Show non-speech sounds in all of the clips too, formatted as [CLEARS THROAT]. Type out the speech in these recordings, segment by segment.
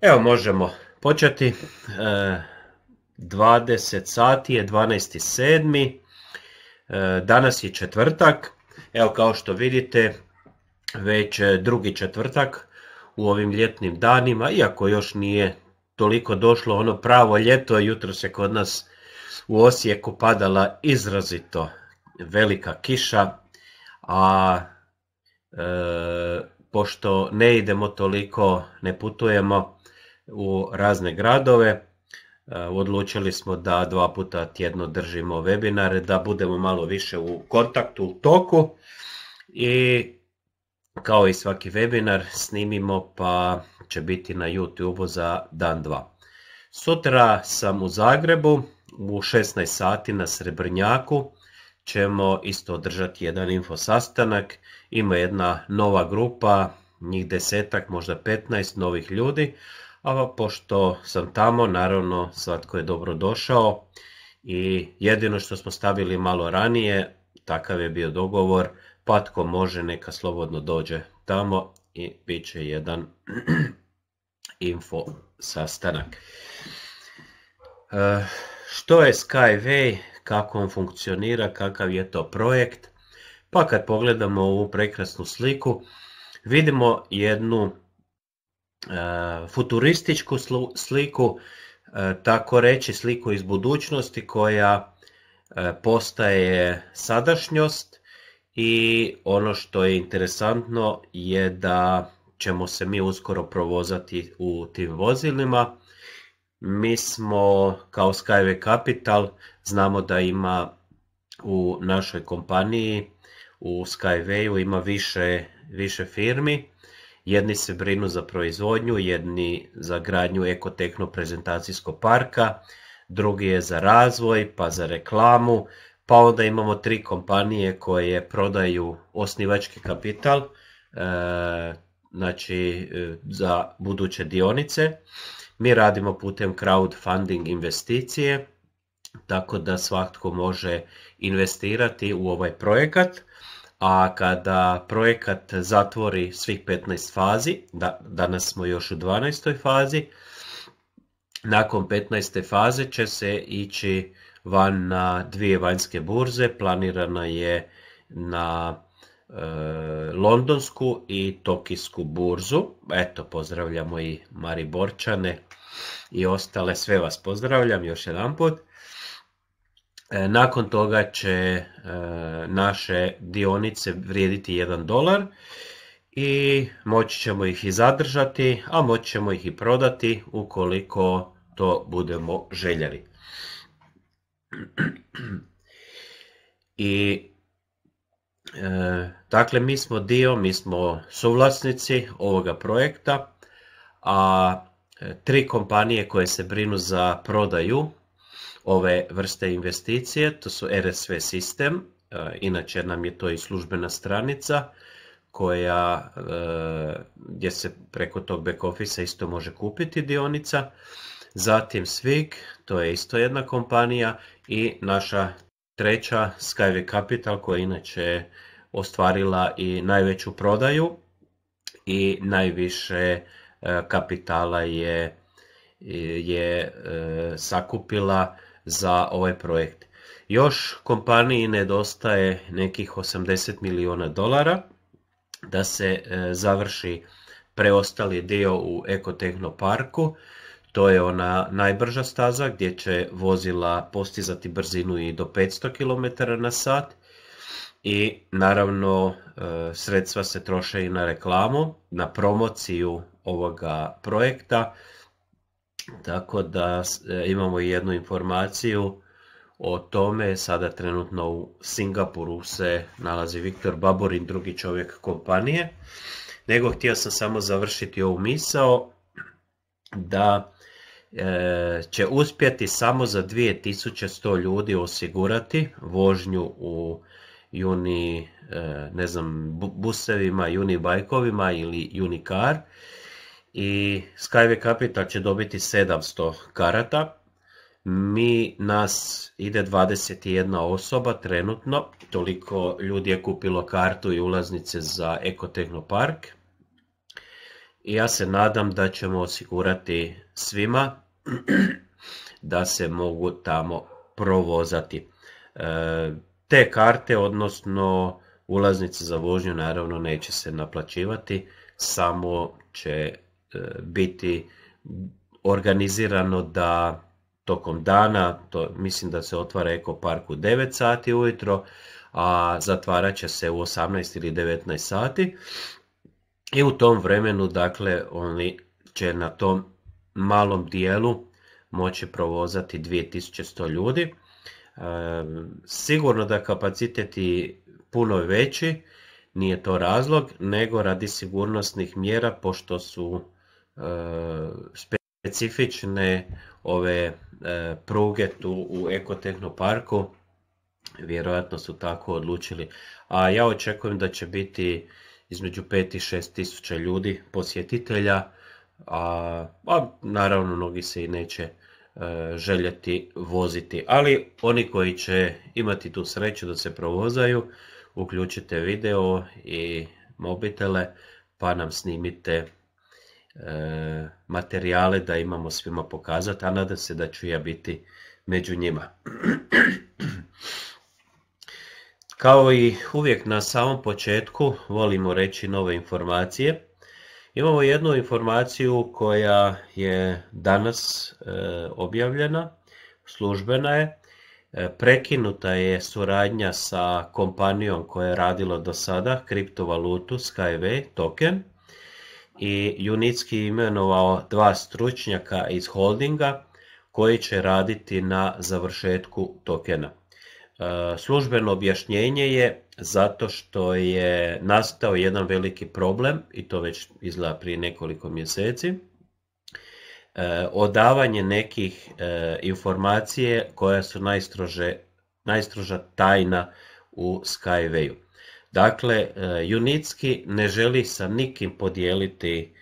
Evo možemo početi. 20 e, sati je 12.7. E, danas je četvrtak. Evo kao što vidite već drugi četvrtak u ovim ljetnim danima, iako još nije toliko došlo ono pravo ljeto, jutro se kod nas u Osijeku padala izrazito velika kiša, a e, pošto ne idemo toliko, ne putujemo u razne gradove, e, odlučili smo da dva puta tjedno držimo webinare, da budemo malo više u kontaktu, u toku i kao i svaki webinar snimimo pa će biti na YouTube za dan dva. Sutra sam u Zagrebu u 16 sati na Srebrnjaku ćemo isto održati jedan info sastanak. Ima jedna nova grupa, njih desetak, možda 15 novih ljudi, a pošto sam tamo, naravno svatko je dobro došao i jedino što smo stavili malo ranije, takav je bio dogovor, pa tko može neka slobodno dođe tamo i bit će jedan [CLEARS THROAT] info sastanak. E, što je Skyway, kako on funkcionira, kakav je to projekt? Pa kad pogledamo ovu prekrasnu sliku, vidimo jednu futurističku sliku, e, tako reći sliku iz budućnosti koja postaje sadašnjost i ono što je interesantno je da ćemo se mi uskoro provozati u tim vozilima. Mi smo kao Skyway Capital, znamo da ima u našoj kompaniji, u Skywayu ima više, više firmi. Jedni se brinu za proizvodnju, jedni za gradnju ekotehno prezentacijskog parka, drugi je za razvoj, pa za reklamu, pa onda imamo tri kompanije koje prodaju osnivački kapital, e, znači e, za buduće dionice. Mi radimo putem crowdfunding investicije, tako da svatko može investirati u ovaj projekat, a kada projekat zatvori svih 15 fazi, da, danas smo još u 12. fazi, nakon 15. faze će se ići van na dvije vanjske burze, planirana je na e, londonsku i tokijsku burzu. Eto, pozdravljamo i Mariborčane i ostale, sve vas pozdravljam još jedan put. E, nakon toga će e, naše dionice vrijediti 1 dolar i moći ćemo ih i zadržati, a moći ćemo ih i prodati ukoliko to budemo željeli. I e, dakle mi smo dio, mi smo suvlasnici ovoga projekta, a e, tri kompanije koje se brinu za prodaju ove vrste investicije, to su RSV System, e, inače nam je to i službena stranica koja, gdje se preko tog back office isto može kupiti dionica. Zatim Svig, to je isto jedna kompanija i naša treća Skyway Capital koja inače ostvarila i najveću prodaju i najviše e, kapitala je, je e, sakupila za ovaj projekt. Još kompaniji nedostaje nekih 80 milijuna dolara da se e, završi preostali dio u Ekotehno parku to je ona najbrža staza gdje će vozila postizati brzinu i do 500 km na sat. I naravno e, sredstva se troše i na reklamu, na promociju ovoga projekta, tako da e, imamo jednu informaciju o tome, sada trenutno u Singapuru se nalazi Viktor Baborin, drugi čovjek kompanije, nego htio sam samo završiti ovu misao da E, će uspjeti samo za 2100 ljudi osigurati vožnju u juni, e, ne znam, busevima, juni bajkovima ili Unicar i Skyway Capital će dobiti 700 karata. Mi nas ide 21 osoba trenutno, toliko ljudi je kupilo kartu i ulaznice za Ekotehno park i ja se nadam da ćemo osigurati svima [CLEARS THROAT] da se mogu tamo provozati. E, te karte, odnosno ulaznice za vožnju naravno neće se naplaćivati, samo će biti organizirano da tokom dana, to mislim da se otvara Eko Park u 9 sati ujutro, a zatvarat će se u 18 ili 19 sati. I u tom vremenu, dakle, oni će na tom malom dijelu moći provozati 2100 ljudi. E, sigurno da kapacitet je puno veći, nije to razlog, nego radi sigurnosnih mjera, pošto su e, specifične ove e, pruge tu u Ekotehnoparku, vjerojatno su tako odlučili. A ja očekujem da će biti između 5 i 6 tisuća ljudi, posjetitelja, a, a naravno mnogi se i neće e, željeti voziti. Ali oni koji će imati tu sreću da se provozaju, uključite video i mobitele pa nam snimite e, materijale da imamo svima pokazati, a nadam se da ću ja biti među njima. [CLEARS THROAT] Kao i uvijek na samom početku volimo reći nove informacije. Imamo jednu informaciju koja je danas e, objavljena, službena je. E, prekinuta je suradnja sa kompanijom koja je radila do sada kriptovalutu Skyway token i Unicki imenovao dva stručnjaka iz holdinga koji će raditi na završetku tokena. E, službeno objašnjenje je zato što je nastao jedan veliki problem i to već izgleda prije nekoliko mjeseci. E, odavanje nekih e, informacije koja su najstrože, najstroža tajna u Skywayu. Dakle, Unicki ne želi sa nikim podijeliti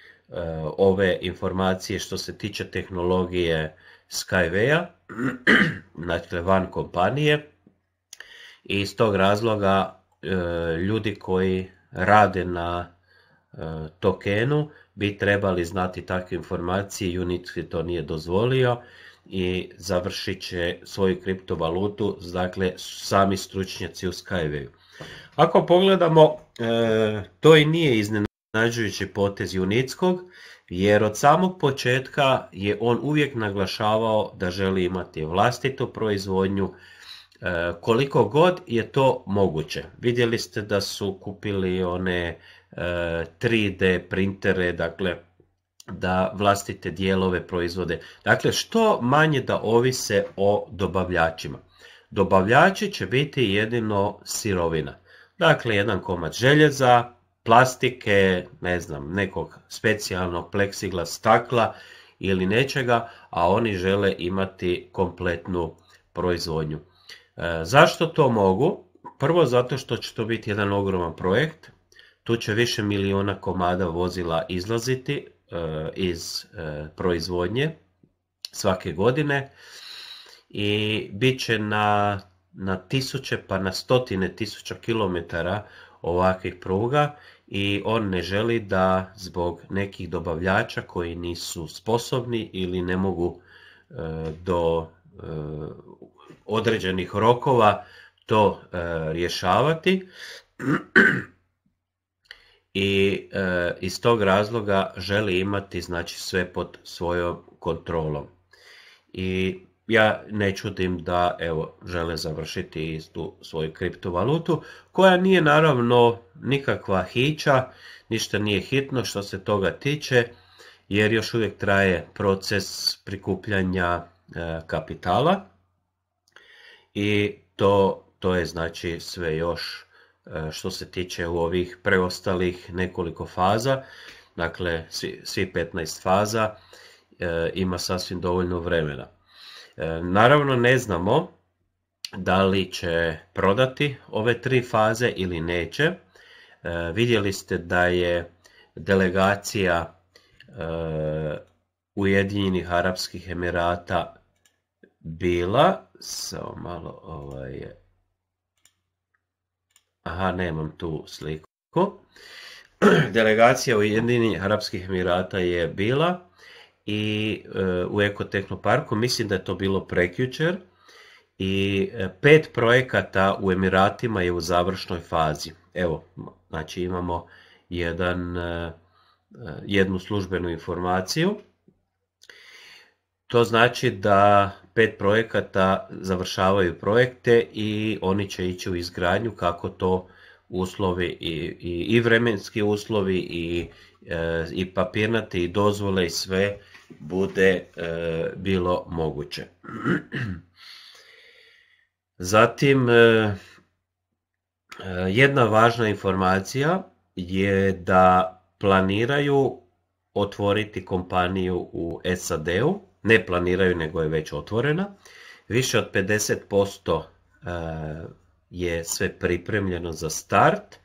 ove informacije što se tiče tehnologije Skywaya, [CLEARS THROAT] dakle van kompanije, i iz tog razloga e, ljudi koji rade na e, tokenu bi trebali znati takve informacije, Unity to nije dozvolio i završit će svoju kriptovalutu, dakle sami stručnjaci u Skywayu. Ako pogledamo, e, to i nije iznenađujući potez Unickog, jer od samog početka je on uvijek naglašavao da želi imati vlastitu proizvodnju, E, koliko god je to moguće. Vidjeli ste da su kupili one 3D e, printere, dakle da vlastite dijelove proizvode. Dakle, što manje da ovise o dobavljačima. Dobavljači će biti jedino sirovina. Dakle, jedan komad željeza, plastike, ne znam, nekog specijalnog pleksigla stakla ili nečega, a oni žele imati kompletnu proizvodnju. E, zašto to mogu? Prvo zato što će to biti jedan ogroman projekt. Tu će više milijuna komada vozila izlaziti e, iz e, proizvodnje svake godine i bit će na, na tisuće pa na stotine tisuća kilometara ovakvih pruga i on ne želi da zbog nekih dobavljača koji nisu sposobni ili ne mogu do određenih rokova to e, rješavati [CLEARS THROAT] i e, iz tog razloga želi imati znači sve pod svojom kontrolom. I ja ne čudim da evo žele završiti tu svoju kriptovalutu koja nije naravno nikakva hića, ništa nije hitno što se toga tiče jer još uvijek traje proces prikupljanja e, kapitala i to, to je znači sve još e, što se tiče u ovih preostalih nekoliko faza, dakle svi, svi 15 faza e, ima sasvim dovoljno vremena. E, naravno ne znamo da li će prodati ove tri faze ili neće. Vidjeli ste da je delegacija Ujedinjenih Arapskih Emirata bila, samo malo ovaj Aha, nemam tu sliku. [CLEARS THROAT] delegacija Ujedinjenih Arapskih Emirata je bila i e, u Ekotehnoparku, mislim da je to bilo prekjučer, i e, pet projekata u Emiratima je u završnoj fazi. Evo, znači imamo jedan, e, jednu službenu informaciju. To znači da pet projekata završavaju projekte i oni će ići u izgradnju kako to uslovi i, i, i vremenski uslovi i, i papirnati i dozvole i sve bude e, bilo moguće. Zatim, e, jedna važna informacija je da planiraju otvoriti kompaniju u SAD-u, ne planiraju nego je već otvorena, više od 50% je sve pripremljeno za start.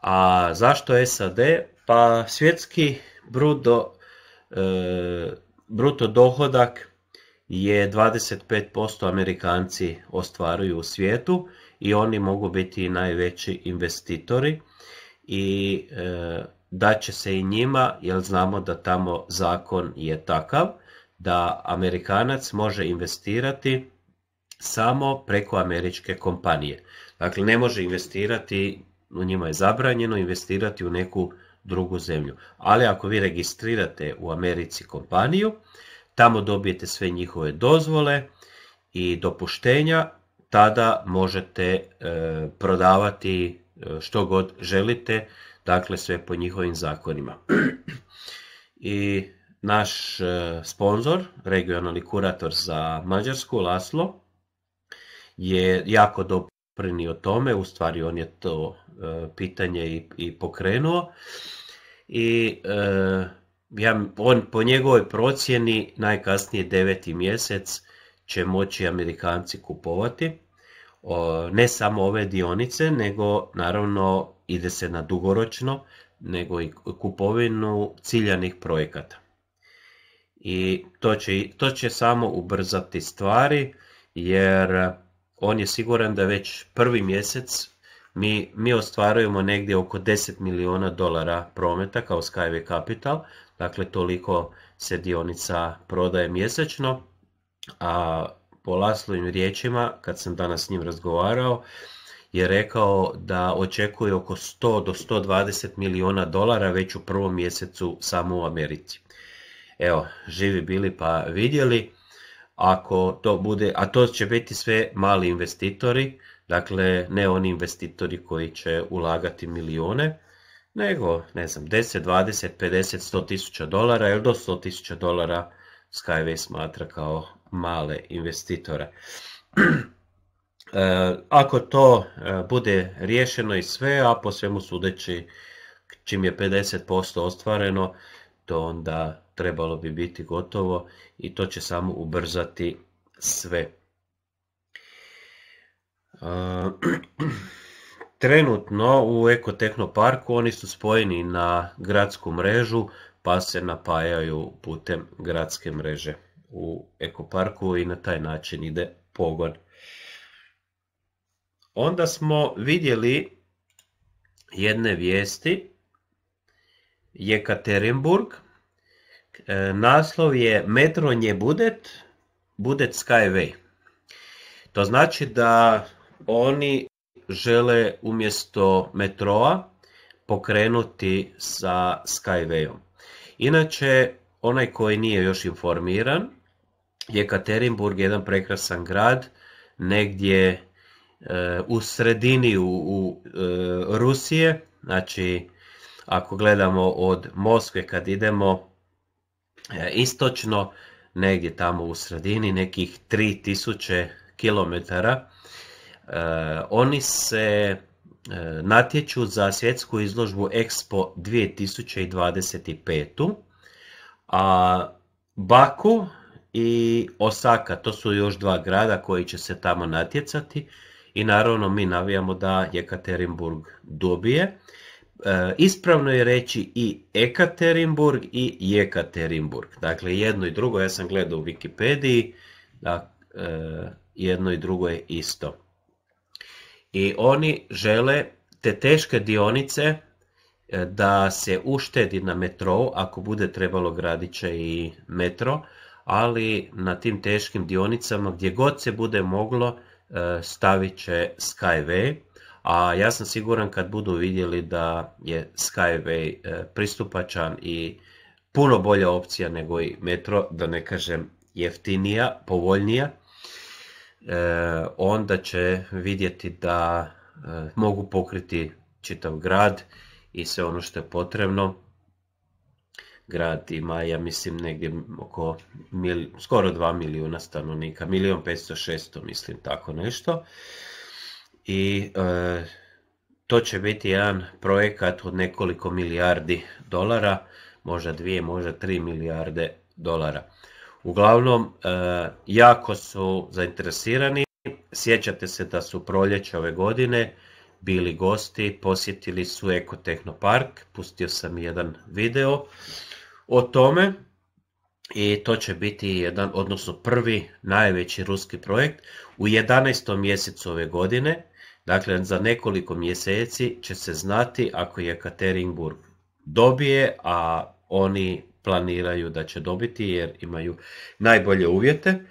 A zašto SAD? Pa svjetski bruto, e, bruto dohodak je 25% Amerikanci ostvaruju u svijetu i oni mogu biti najveći investitori i e, da će se i njima, jer znamo da tamo zakon je takav, da Amerikanac može investirati samo preko američke kompanije. Dakle, ne može investirati, u njima je zabranjeno investirati u neku drugu zemlju. Ali ako vi registrirate u Americi kompaniju, tamo dobijete sve njihove dozvole i dopuštenja, tada možete e, prodavati e, što god želite, dakle sve po njihovim zakonima. [CLEARS THROAT] I naš e, sponzor, regionalni kurator za Mađarsku, Laslo, je jako doprinio tome, u stvari on je to e, pitanje i, i pokrenuo i e, ja, on po njegovoj procjeni najkasnije deveti mjesec će moći Amerikanci kupovati ne samo ove dionice, nego naravno ide se na dugoročno, nego i kupovinu ciljanih projekata. I to će, to će samo ubrzati stvari, jer on je siguran da već prvi mjesec mi, mi ostvarujemo negdje oko 10 milijuna dolara prometa kao Skyway Capital, dakle toliko se dionica prodaje mjesečno, a po Laslovim riječima, kad sam danas s njim razgovarao, je rekao da očekuje oko 100 do 120 milijuna dolara već u prvom mjesecu samo u Americi. Evo, živi bili pa vidjeli ako to bude, a to će biti sve mali investitori, dakle ne oni investitori koji će ulagati milijune, nego ne znam 10, 20, 50, 100 tisuća dolara ili do 100 tisuća dolara Skyway smatra kao male investitore. [CLEARS THROAT] E, ako to e, bude riješeno i sve, a po svemu sudeći čim je 50% ostvareno, to onda trebalo bi biti gotovo i to će samo ubrzati sve. [CLEARS THROAT] Trenutno u Ekotehnoparku oni su spojeni na gradsku mrežu pa se napajaju putem gradske mreže u Ekoparku i na taj način ide pogon. Onda smo vidjeli jedne vijesti Jekaterinburg E, naslov je Metro nje budet, budet Skyway. To znači da oni žele umjesto metroa pokrenuti sa Skywayom. Inače, onaj koji nije još informiran, je Katerinburg jedan prekrasan grad, negdje e, u sredini u, e, Rusije, znači ako gledamo od Moskve kad idemo istočno, negdje tamo u sredini, nekih 3000 km. E, oni se e, natječu za svjetsku izložbu Expo 2025. A Baku i Osaka, to su još dva grada koji će se tamo natjecati i naravno mi navijamo da Jekaterinburg dobije. E, ispravno je reći i Ekaterinburg i Jekaterinburg. Dakle, jedno i drugo, ja sam gledao u Wikipediji, da e, jedno i drugo je isto. I oni žele te teške dionice da se uštedi na metro, ako bude trebalo gradit će i metro, ali na tim teškim dionicama gdje god se bude moglo stavit će Skyway, a ja sam siguran kad budu vidjeli da je Skyway pristupačan i puno bolja opcija nego i metro, da ne kažem jeftinija, povoljnija, onda će vidjeti da mogu pokriti čitav grad i sve ono što je potrebno. Grad ima, ja mislim, negdje oko skoro 2 milijuna stanovnika, milijun 500, 600, mislim, tako nešto. I e, to će biti jedan projekat od nekoliko milijardi dolara, možda dvije, možda tri milijarde dolara. Uglavnom, e, jako su zainteresirani. Sjećate se da su proljeće ove godine bili gosti, posjetili su Eko Park, pustio sam jedan video o tome i to će biti jedan, odnosno prvi najveći ruski projekt u 11. mjesecu ove godine, dakle za nekoliko mjeseci će se znati ako je Katerinburg dobije, a oni planiraju da će dobiti jer imaju najbolje uvjete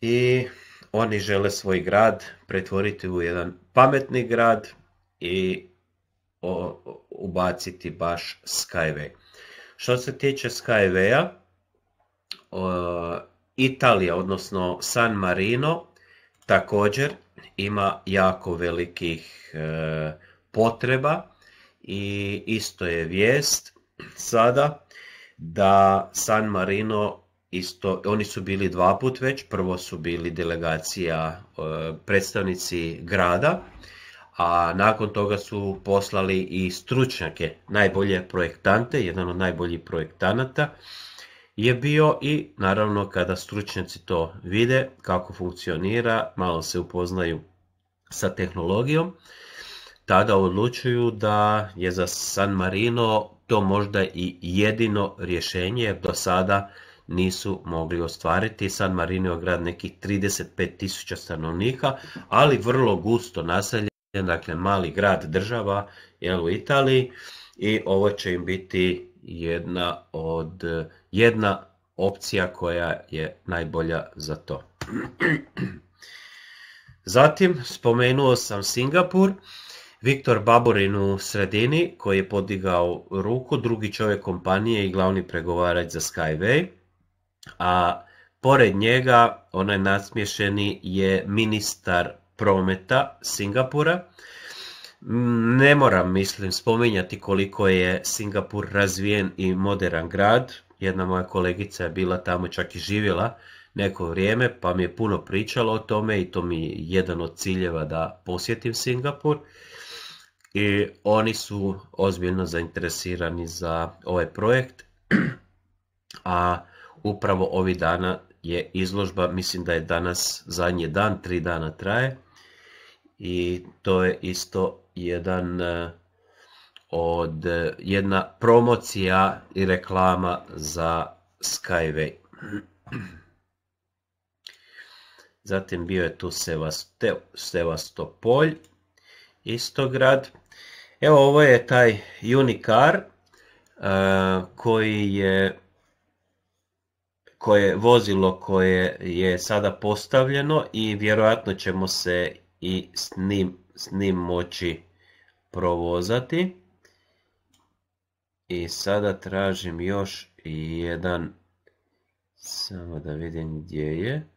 i oni žele svoj grad pretvoriti u jedan pametni grad i ubaciti baš Skyway. Što se tiče Skywaya, Italija, odnosno San Marino, također ima jako velikih e, potreba i isto je vijest sada da San Marino isto, oni su bili dva put već, prvo su bili delegacija e, predstavnici grada, a nakon toga su poslali i stručnjake, najbolje projektante, jedan od najboljih projektanata je bio i naravno kada stručnjaci to vide kako funkcionira, malo se upoznaju sa tehnologijom, tada odlučuju da je za San Marino to možda i jedino rješenje jer do sada nisu mogli ostvariti. San Marino je grad nekih 35 tisuća stanovnika, ali vrlo gusto naseljen, dakle mali grad država jel, u Italiji i ovo će im biti jedna od jedna opcija koja je najbolja za to. [CLEARS THROAT] Zatim spomenuo sam Singapur, Viktor Baburin u sredini koji je podigao ruku, drugi čovjek kompanije i glavni pregovarač za Skyway a pored njega onaj nasmješeni je ministar prometa Singapura. Ne moram, mislim, spominjati koliko je Singapur razvijen i modern grad. Jedna moja kolegica je bila tamo čak i živjela neko vrijeme, pa mi je puno pričalo o tome i to mi je jedan od ciljeva da posjetim Singapur. I oni su ozbiljno zainteresirani za ovaj projekt. [CLEARS THROAT] A upravo ovih dana je izložba, mislim da je danas zadnji dan, tri dana traje i to je isto jedan e, od jedna promocija i reklama za Skyway. [CLEARS THROAT] Zatim bio je tu Sevastopolj, isto grad. Evo ovo je taj Unicar e, koji je koje vozilo koje je sada postavljeno i vjerojatno ćemo se i s njim, s njim moći provozati. I sada tražim još jedan, samo da vidim gdje je.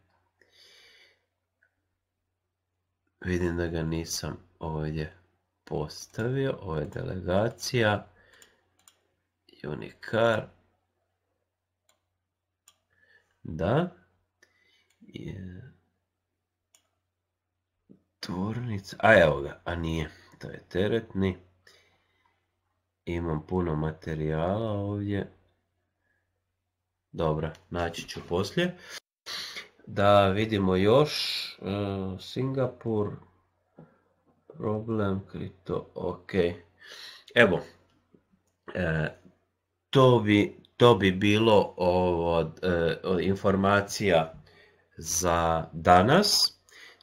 Vidim da ga nisam ovdje postavio, ovo je delegacija, Unicar, da. Tvornica. A evo ga, a nije. To je teretni. Imam puno materijala ovdje. Dobro, naći ću poslije. Da vidimo još. Uh, Singapur. Problem, kripto, ok. Evo. E, to bi to bi bilo ovo, e, informacija za danas.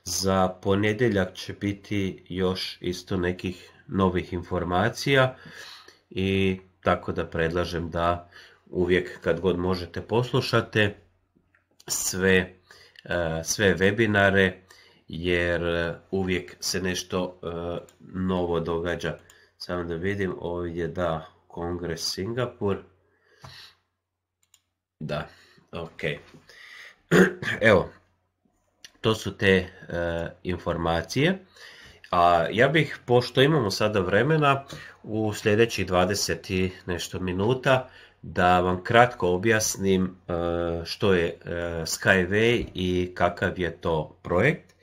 Za ponedjeljak će biti još isto nekih novih informacija i tako da predlažem da uvijek kad god možete poslušate sve, sve webinare jer uvijek se nešto novo događa. Samo da vidim ovdje da Kongres Singapur. Da, ok. [CLEARS THROAT] Evo, to su te e, informacije. A ja bih, pošto imamo sada vremena, u sljedećih 20 i nešto minuta, da vam kratko objasnim e, što je e, Skyway i kakav je to projekt.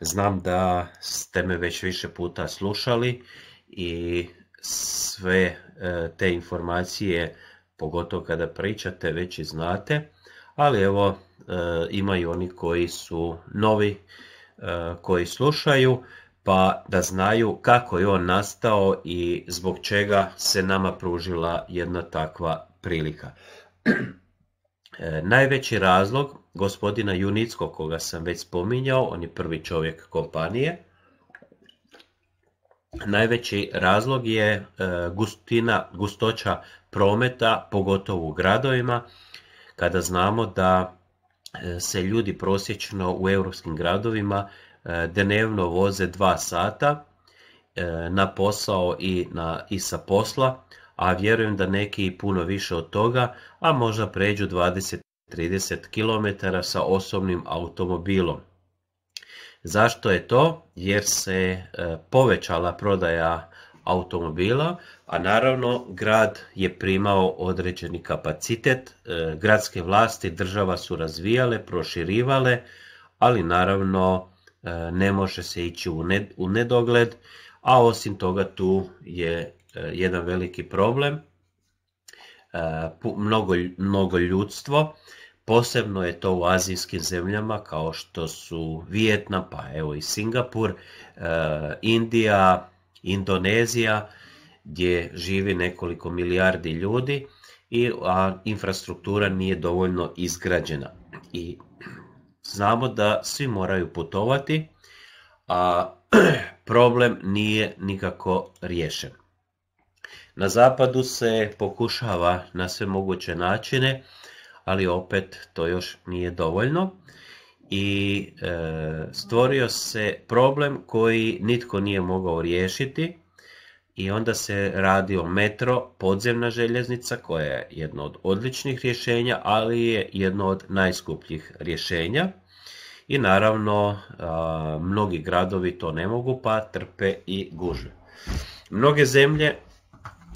Znam da ste me već više puta slušali i sve te informacije, pogotovo kada pričate, već i znate, ali evo ima i oni koji su novi, koji slušaju, pa da znaju kako je on nastao i zbog čega se nama pružila jedna takva prilika. E, najveći razlog gospodina Junicko, koga sam već spominjao, on je prvi čovjek kompanije, Najveći razlog je e, gustina, gustoća prometa, pogotovo u gradovima, kada znamo da e, se ljudi prosječno u europskim gradovima E, dnevno voze dva sata e, na posao i, na, i sa posla, a vjerujem da neki puno više od toga, a možda pređu 20-30 km sa osobnim automobilom. Zašto je to? Jer se povećala prodaja automobila, a naravno grad je primao određeni kapacitet, gradske vlasti država su razvijale, proširivale, ali naravno E, ne može se ići u nedogled, a osim toga tu je e, jedan veliki problem, e, mnogo, mnogo ljudstvo, posebno je to u azijskim zemljama kao što su Vijetnam, pa evo i Singapur, Indija, Indonezija, gdje živi nekoliko milijardi ljudi, i, a infrastruktura nije dovoljno izgrađena. I Znamo da svi moraju putovati, a [CLEARS THROAT] problem nije nikako riješen. Na zapadu se pokušava na sve moguće načine, ali opet to još nije dovoljno i e, stvorio se problem koji nitko nije mogao riješiti i onda se radi o metro, podzemna željeznica koja je jedno od odličnih rješenja, ali je jedno od najskupljih rješenja. I naravno, mnogi gradovi to ne mogu pa trpe i gužve. Mnoge zemlje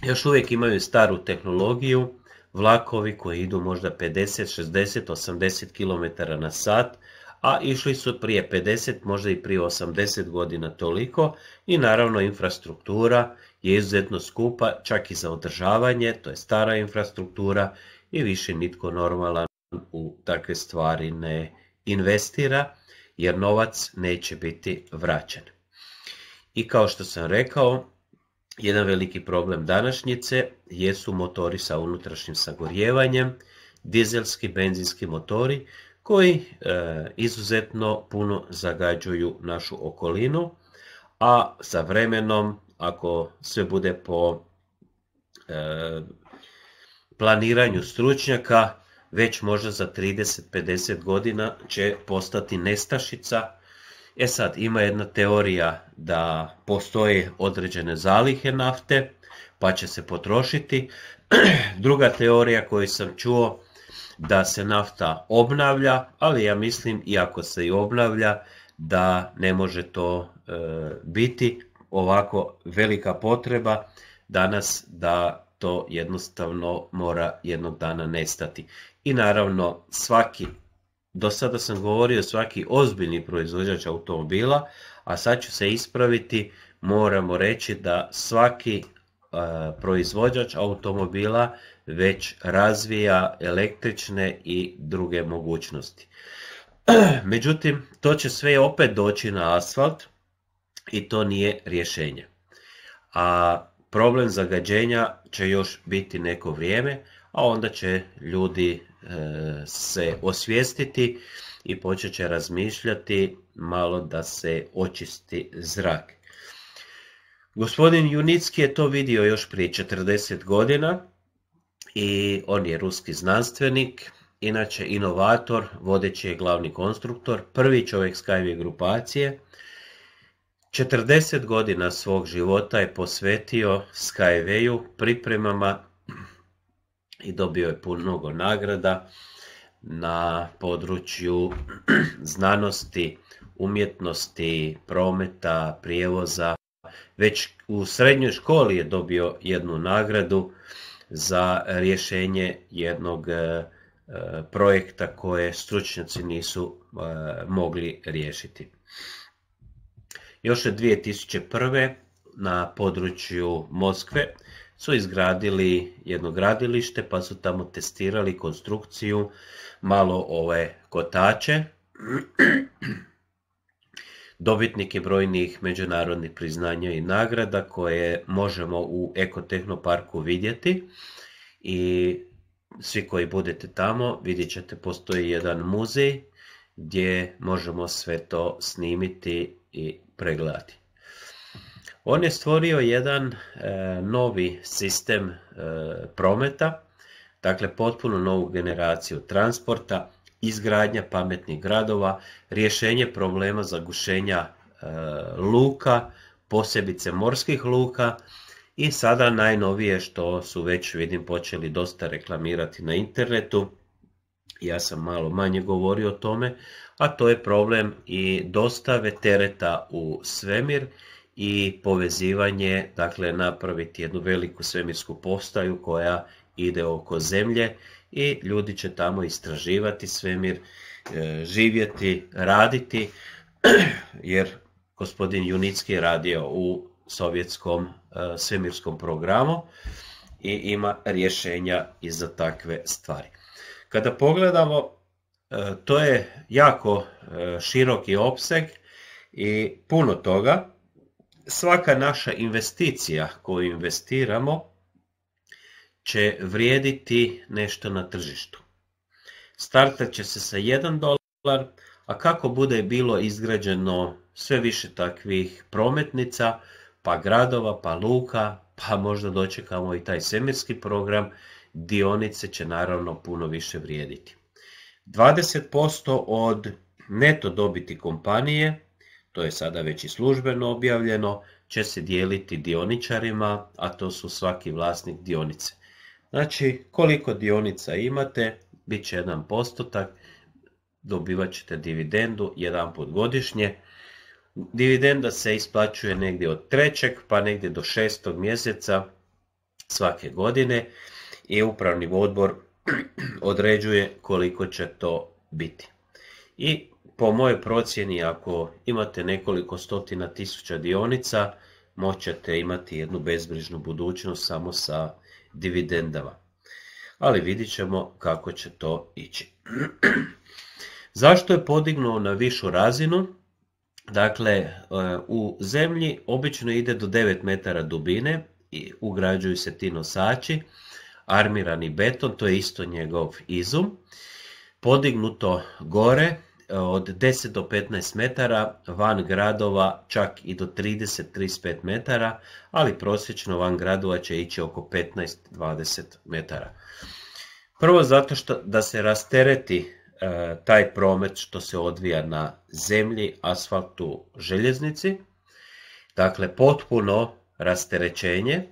još uvijek imaju staru tehnologiju, vlakovi koji idu možda 50, 60, 80 km na sat, a išli su prije 50, možda i prije 80 godina toliko i naravno infrastruktura je izuzetno skupa čak i za održavanje, to je stara infrastruktura i više nitko normalan u takve stvari ne investira jer novac neće biti vraćen. I kao što sam rekao, jedan veliki problem današnjice jesu motori sa unutrašnjim sagorjevanjem, dizelski, benzinski motori koji e, izuzetno puno zagađuju našu okolinu, a sa vremenom ako sve bude po e, planiranju stručnjaka, već možda za 30-50 godina će postati nestašica. E sad, ima jedna teorija da postoje određene zalihe nafte, pa će se potrošiti. [CLEARS THROAT] Druga teorija koju sam čuo, da se nafta obnavlja, ali ja mislim, iako se i obnavlja, da ne može to e, biti ovako velika potreba danas da to jednostavno mora jednog dana nestati. I naravno svaki, do sada sam govorio svaki ozbiljni proizvođač automobila, a sad ću se ispraviti, moramo reći da svaki e, proizvođač automobila već razvija električne i druge mogućnosti. [CLEARS THROAT] Međutim, to će sve opet doći na asfalt i to nije rješenje. A problem zagađenja će još biti neko vrijeme, a onda će ljudi e, se osvijestiti i počet će razmišljati malo da se očisti zrak. Gospodin Junicki je to vidio još prije 40 godina i on je ruski znanstvenik, inače inovator, vodeći je glavni konstruktor, prvi čovjek Skyway grupacije. 40 godina svog života je posvetio Skywayu pripremama i dobio je mnogo nagrada na području [CLEARS THROAT] znanosti, umjetnosti, prometa, prijevoza. Već u srednjoj školi je dobio jednu nagradu za rješenje jednog e, projekta koje stručnjaci nisu e, mogli riješiti. Još je 2001. na području Moskve su izgradili jedno gradilište pa su tamo testirali konstrukciju malo ove kotače. [CLEARS THROAT] Dobitnik je brojnih međunarodnih priznanja i nagrada koje možemo u Ekotehnoparku vidjeti i svi koji budete tamo vidjet ćete postoji jedan muzej gdje možemo sve to snimiti i pregledati. On je stvorio jedan e, novi sistem e, prometa, dakle potpuno novu generaciju transporta, izgradnja pametnih gradova, rješenje problema zagušenja e, luka, posebice morskih luka. I sada najnovije što su već vidim počeli dosta reklamirati na internetu, ja sam malo manje govorio o tome, a to je problem i dostave tereta u svemir i povezivanje, dakle napraviti jednu veliku svemirsku postaju koja ide oko zemlje i ljudi će tamo istraživati svemir, e, živjeti, raditi, [CLEARS THROAT] jer gospodin Junicki je radio u sovjetskom e, svemirskom programu i ima rješenja i za takve stvari. Kada pogledamo, e, to je jako široki opseg i puno toga, svaka naša investicija koju investiramo će vrijediti nešto na tržištu. Startat će se sa 1 dolar, a kako bude bilo izgrađeno sve više takvih prometnica, pa gradova, pa luka, pa možda dočekamo i taj svemirski program, dionice će naravno puno više vrijediti. 20% od neto dobiti kompanije to je sada već i službeno objavljeno, će se dijeliti dioničarima, a to su svaki vlasnik dionice. Znači, koliko dionica imate, bit će jedan postotak, dobivat ćete dividendu jedan put godišnje. Dividenda se isplaćuje negdje od trećeg pa negdje do šestog mjeseca svake godine i upravni odbor [CLEARS THROAT] određuje koliko će to biti. I po mojoj procjeni, ako imate nekoliko stotina tisuća dionica, moćete imati jednu bezbrižnu budućnost samo sa dividendama. Ali vidit ćemo kako će to ići. [CLEARS THROAT] Zašto je podignuo na višu razinu? Dakle, e, u zemlji obično ide do 9 metara dubine i ugrađuju se ti nosači, armirani beton, to je isto njegov izum. Podignuto gore, od 10 do 15 metara, van gradova čak i do 30-35 metara, ali prosječno van gradova će ići oko 15-20 metara. Prvo zato što da se rastereti e, taj promet što se odvija na zemlji, asfaltu, željeznici, dakle potpuno rasterećenje.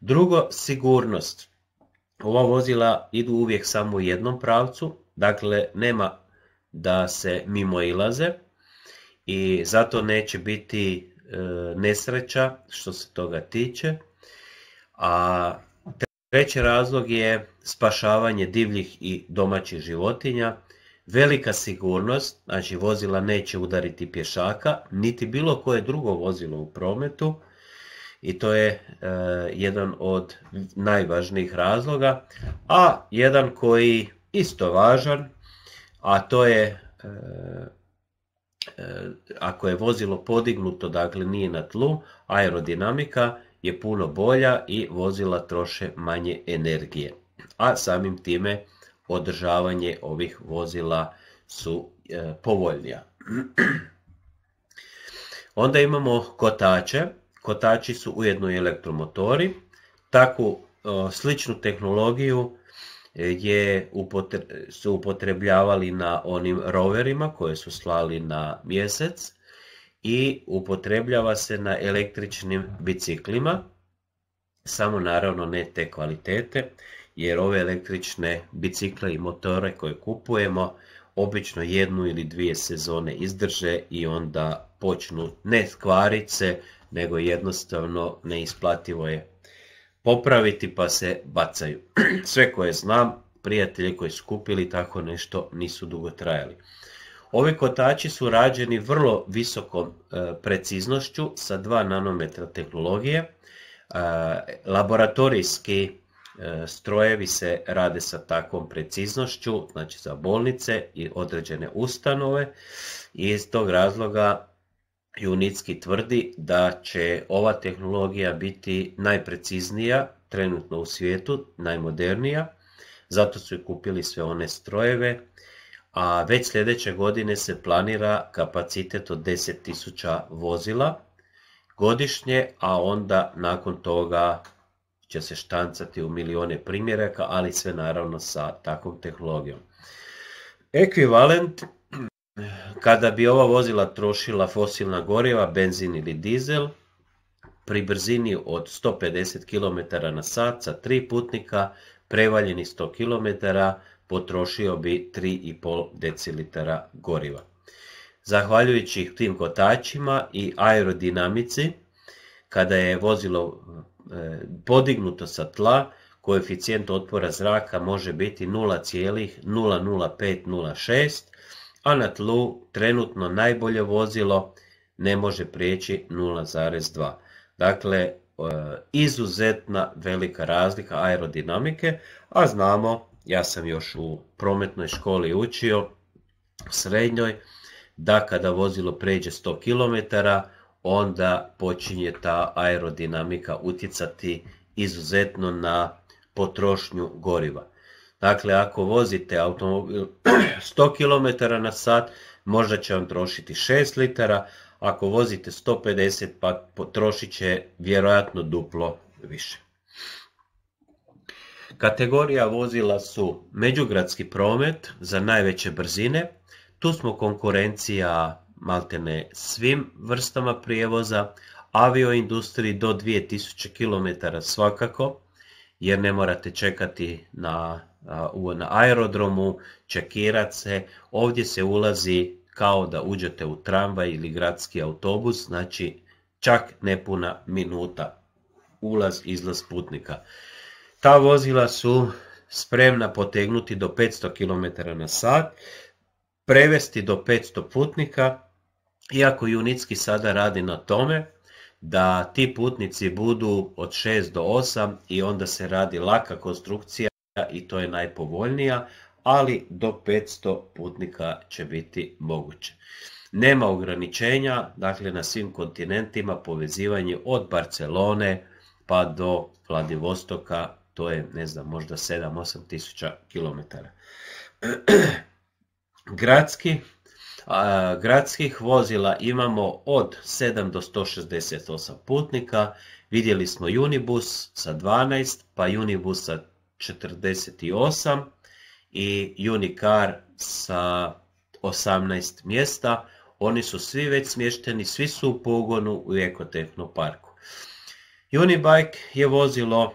Drugo, sigurnost. Ova vozila idu uvijek samo u jednom pravcu, dakle nema da se mimo ilaze i zato neće biti e, nesreća što se toga tiče. A treći razlog je spašavanje divljih i domaćih životinja, velika sigurnost, znači vozila neće udariti pješaka, niti bilo koje drugo vozilo u prometu i to je e, jedan od najvažnijih razloga, a jedan koji isto važan a to je e, e, ako je vozilo podignuto, dakle nije na tlu, aerodinamika je puno bolja i vozila troše manje energije. A samim time održavanje ovih vozila su e, povoljnija. [CLEARS THROAT] Onda imamo kotače. kotači su ujedno i elektromotori. Takvu sličnu tehnologiju je su upotrebljavali na onim roverima koje su slali na mjesec i upotrebljava se na električnim biciklima, samo naravno ne te kvalitete, jer ove električne bicikle i motore koje kupujemo obično jednu ili dvije sezone izdrže i onda počnu ne skvarit se, nego jednostavno neisplativo je popraviti pa se bacaju. [CLEARS THROAT] Sve koje znam, prijatelji koji su kupili tako nešto nisu dugo trajali. Ovi kotači su rađeni vrlo visokom e, preciznošću sa 2 nanometra tehnologije. E, laboratorijski e, strojevi se rade sa takvom preciznošću, znači za bolnice i određene ustanove i iz tog razloga Junicki tvrdi da će ova tehnologija biti najpreciznija trenutno u svijetu, najmodernija, zato su i kupili sve one strojeve, a već sljedeće godine se planira kapacitet od 10.000 vozila godišnje, a onda nakon toga će se štancati u milijone primjeraka, ali sve naravno sa takvom tehnologijom. Ekvivalent kada bi ova vozila trošila fosilna goriva, benzin ili dizel, pri brzini od 150 km na sat sa tri putnika, prevaljeni 100 km, potrošio bi 3,5 decilitara goriva. Zahvaljujući tim kotačima i aerodinamici, kada je vozilo e, podignuto sa tla, koeficijent otpora zraka može biti 0,00506, a na tlu trenutno najbolje vozilo ne može prijeći 0,2. Dakle, e, izuzetna velika razlika aerodinamike, a znamo, ja sam još u prometnoj školi učio, srednjoj, da kada vozilo pređe 100 km, onda počinje ta aerodinamika utjecati izuzetno na potrošnju goriva. Dakle, ako vozite automobil [CLEARS THROAT] 100 km na sat, možda će vam trošiti 6 litara, ako vozite 150 pa potrošit će vjerojatno duplo više. Kategorija vozila su međugradski promet za najveće brzine, tu smo konkurencija maltene svim vrstama prijevoza, avioindustriji do 2000 km svakako, jer ne morate čekati na na aerodromu, čekirati se, ovdje se ulazi kao da uđete u tramvaj ili gradski autobus, znači čak nepuna minuta ulaz, izlaz putnika. Ta vozila su spremna potegnuti do 500 km na sat, prevesti do 500 putnika, iako Junicki sada radi na tome da ti putnici budu od 6 do 8 i onda se radi laka konstrukcija i to je najpovoljnija, ali do 500 putnika će biti moguće. Nema ograničenja, dakle na svim kontinentima povezivanje od Barcelone pa do Vladivostoka, to je ne znam možda 7-8 tisuća kilometara. [CLEARS THROAT] Gradski, gradskih vozila imamo od 7 do 168 putnika, vidjeli smo Unibus sa 12, pa Unibus sa 48 i Unicar sa 18 mjesta. Oni su svi već smješteni, svi su u pogonu u Ekotehno parku. Unibike je vozilo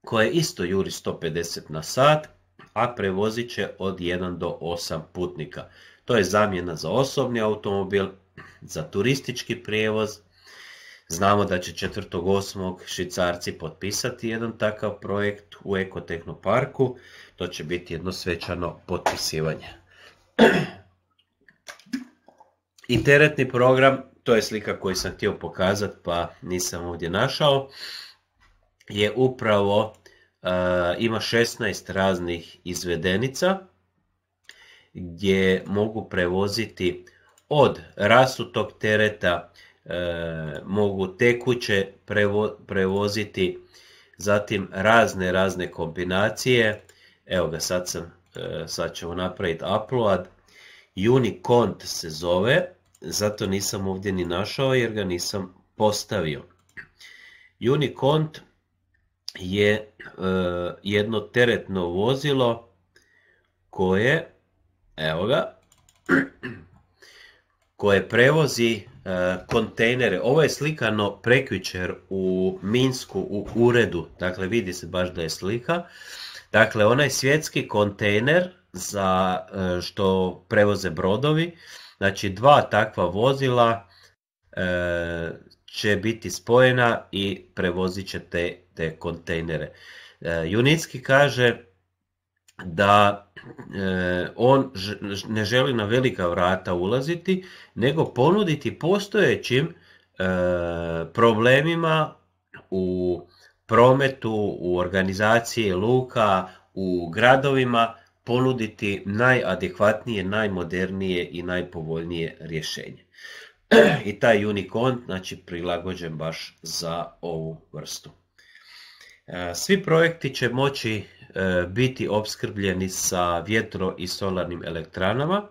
koje isto juri 150 na sat, a prevozit će od 1 do 8 putnika. To je zamjena za osobni automobil, za turistički prijevoz, Znamo da će 4.8. švicarci potpisati jedan takav projekt u Ekotehnoparku. To će biti jedno svečano potpisivanje. [CLEARS THROAT] I teretni program, to je slika koju sam htio pokazati pa nisam ovdje našao, je upravo, uh, ima 16 raznih izvedenica gdje mogu prevoziti od rasutog tereta mogu tekuće prevoziti, zatim razne razne kombinacije. Evo ga sad sam, e, sad ćemo napraviti upload. Unicont se zove, zato nisam ovdje ni našao jer ga nisam postavio. Unicont je e, jedno teretno vozilo koje, evo ga, [CLEARS THROAT] koje prevozi e, kontejnere. Ovo je slikano prekjučer u Minsku u uredu, dakle vidi se baš da je slika. Dakle, onaj svjetski kontejner za e, što prevoze brodovi, znači dva takva vozila e, će biti spojena i prevozit će te, te kontejnere. Junicki kaže da e, on ne želi na velika vrata ulaziti, nego ponuditi postojećim e, problemima u prometu, u organizaciji luka, u gradovima, ponuditi najadekvatnije, najmodernije i najpovoljnije rješenje. [CLEARS THROAT] I taj Unicon, znači prilagođen baš za ovu vrstu. E, svi projekti će moći biti opskrbljeni sa vjetro i solarnim elektranama.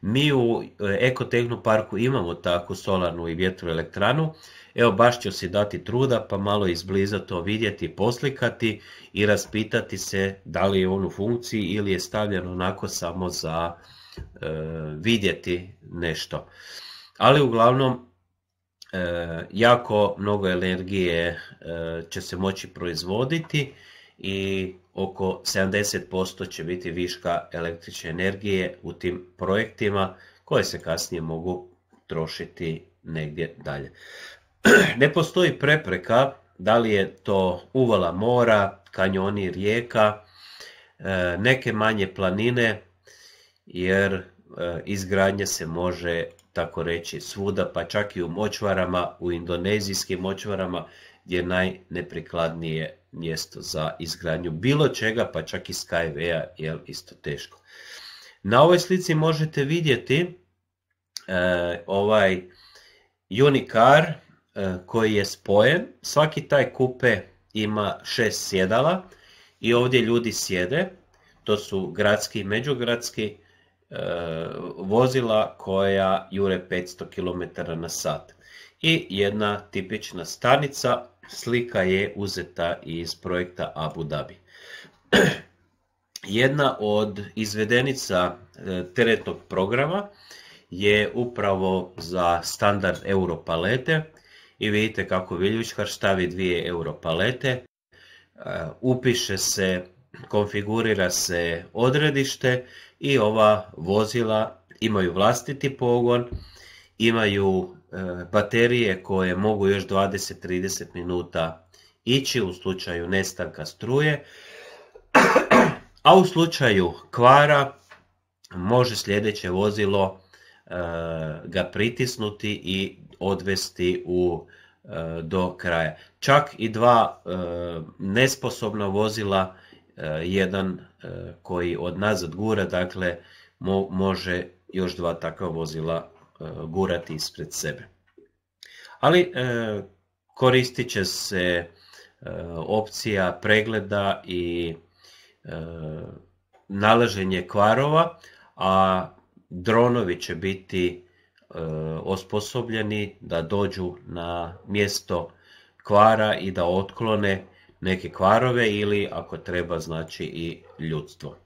Mi u e, Ekotehnu parku imamo takvu solarnu i vjetroelektranu. Evo baš ću si dati truda pa malo izbliza to vidjeti, poslikati i raspitati se da li je on u funkciji ili je stavljeno onako samo za e, vidjeti nešto. Ali uglavnom jako mnogo energije će se moći proizvoditi i oko 70% će biti viška električne energije u tim projektima koje se kasnije mogu trošiti negdje dalje. [CLEARS THROAT] Ne postoji prepreka da li je to uvala mora, kanjoni rijeka, e, neke manje planine, jer e, izgradnja se može tako reći svuda, pa čak i u močvarama, u indonezijskim močvarama gdje je najneprikladnije mjesto za izgradnju bilo čega, pa čak i Skyway-a je isto teško. Na ovoj slici možete vidjeti e, ovaj Unicar e, koji je spojen. Svaki taj kupe ima šest sjedala i ovdje ljudi sjede. To su gradski i međugradski e, vozila koja jure 500 km na sat. I jedna tipična stanica Slika je uzeta iz projekta Abu Dhabi. [CLEARS THROAT] Jedna od izvedenica e, teretnog programa je upravo za standard euro palete i vidite kako Viljučkar stavi dvije euro palete, e, upiše se, konfigurira se odredište i ova vozila imaju vlastiti pogon, imaju baterije koje mogu još 20-30 minuta ići u slučaju nestanka struje, a u slučaju kvara može sljedeće vozilo e, ga pritisnuti i odvesti u, e, do kraja. Čak i dva nesposobna vozila, jedan koji od nazad gura, dakle može još dva takva vozila E, gurati ispred sebe. Ali e, koristit će se e, opcija pregleda i nalaženje kvarova, a dronovi će biti osposobljeni da dođu na mjesto kvara i da otklone neke kvarove ili ako treba znači i ljudstvo.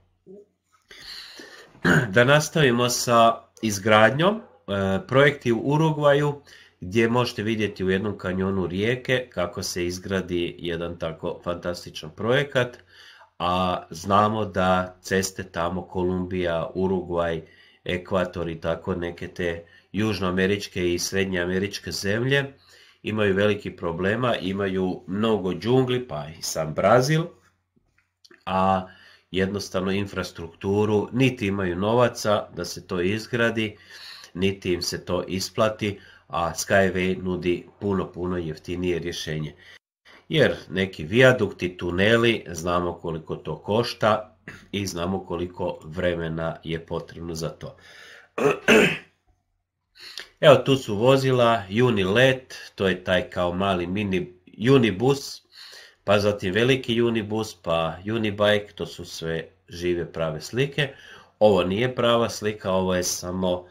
Da nastavimo sa izgradnjom. E, projekti u Urugvaju gdje možete vidjeti u jednom kanjonu rijeke kako se izgradi jedan tako fantastičan projekat, a znamo da ceste tamo Kolumbija, Urugvaj, Ekvator i tako neke te južnoameričke i srednjeameričke zemlje imaju veliki problema, imaju mnogo džungli, pa i sam Brazil, a jednostavno infrastrukturu niti imaju novaca da se to izgradi, niti im se to isplati, a Skyway nudi puno, puno jeftinije rješenje. Jer neki vijadukti, tuneli, znamo koliko to košta i znamo koliko vremena je potrebno za to. [CLEARS THROAT] Evo tu su vozila, Unilet, to je taj kao mali mini Unibus, pa zatim veliki Unibus, pa Unibike, to su sve žive prave slike. Ovo nije prava slika, ovo je samo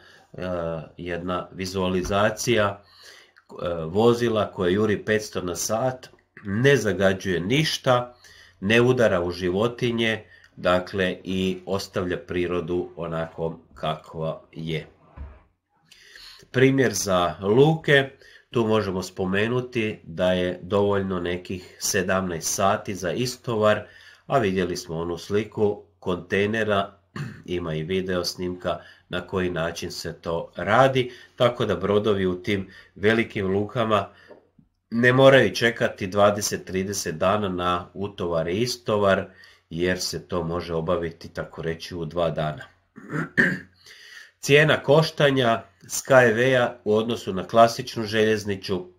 jedna vizualizacija vozila koje juri 500 na sat, ne zagađuje ništa, ne udara u životinje, dakle i ostavlja prirodu onako kakva je. Primjer za luke, tu možemo spomenuti da je dovoljno nekih 17 sati za istovar, a vidjeli smo onu sliku kontejnera, [CLEARS THROAT] ima i video snimka na koji način se to radi, tako da brodovi u tim velikim lukama ne moraju čekati 20-30 dana na utovar i istovar, jer se to može obaviti tako reći u dva dana. [CLEARS THROAT] Cijena koštanja Skyway-a u odnosu na klasičnu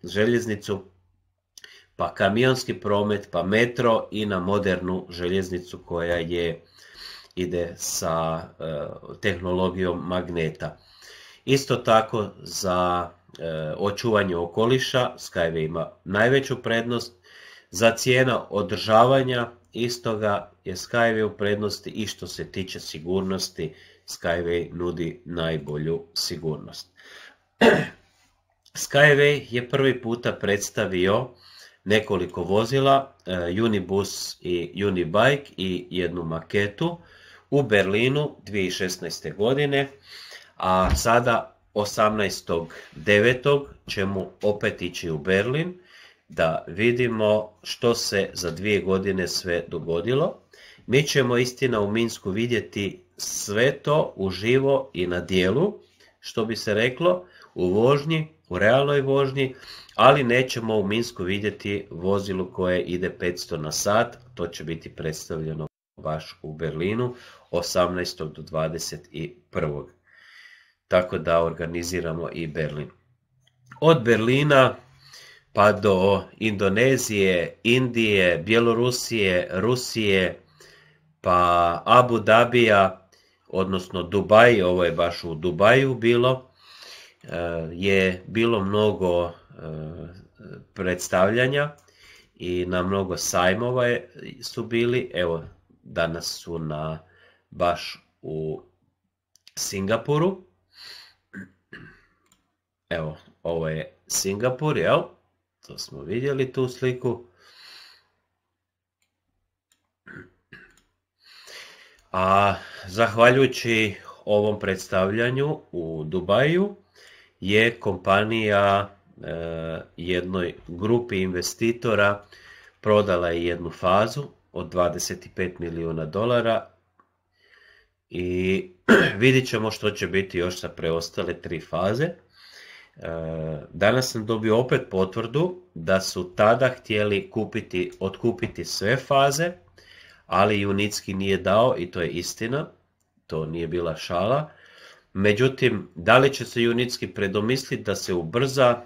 željeznicu, pa kamionski promet, pa metro i na modernu željeznicu koja je ide sa e, tehnologijom magneta. Isto tako za e, očuvanje okoliša Skyway ima najveću prednost, za cijena održavanja istoga je Skyway u prednosti i što se tiče sigurnosti Skyway nudi najbolju sigurnost. Skyway je prvi puta predstavio nekoliko vozila, e, Unibus i Unibike i jednu maketu u Berlinu 2016. godine, a sada 18.9. ćemo opet ići u Berlin da vidimo što se za dvije godine sve dogodilo. Mi ćemo istina u Minsku vidjeti sve to uživo i na dijelu, što bi se reklo, u vožnji, u realnoj vožnji, ali nećemo u Minsku vidjeti vozilo koje ide 500 na sat, to će biti predstavljeno baš u Berlinu 18. do 21. Tako da organiziramo i Berlin. Od Berlina pa do Indonezije, Indije, Bjelorusije, Rusije, pa Abu Dabija, odnosno Dubaj, ovo je baš u Dubaju bilo, e, je bilo mnogo e, predstavljanja i na mnogo sajmova su bili, evo danas su na baš u Singapuru. Evo, ovo je Singapur, jel? To smo vidjeli tu sliku. A zahvaljujući ovom predstavljanju u Dubaju je kompanija e, jednoj grupi investitora prodala je jednu fazu od 25 milijuna dolara i [CLEARS THROAT] vidjet ćemo što će biti još sa preostale tri faze. E, danas sam dobio opet potvrdu da su tada htjeli kupiti, otkupiti sve faze, ali Junicki nije dao i to je istina, to nije bila šala. Međutim, da li će se Junicki predomisliti da se ubrza